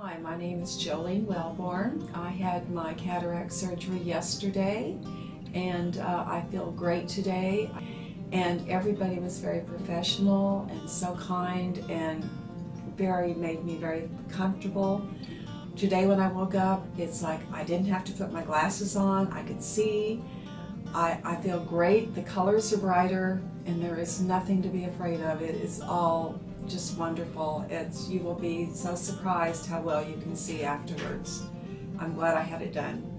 Hi, my name is Jolene Wellborn. I had my cataract surgery yesterday and uh, I feel great today. And everybody was very professional and so kind and very made me very comfortable. Today when I woke up, it's like I didn't have to put my glasses on. I could see. I, I feel great. The colors are brighter and there is nothing to be afraid of. It is all just wonderful. It's you will be so surprised how well you can see afterwards. I'm glad I had it done.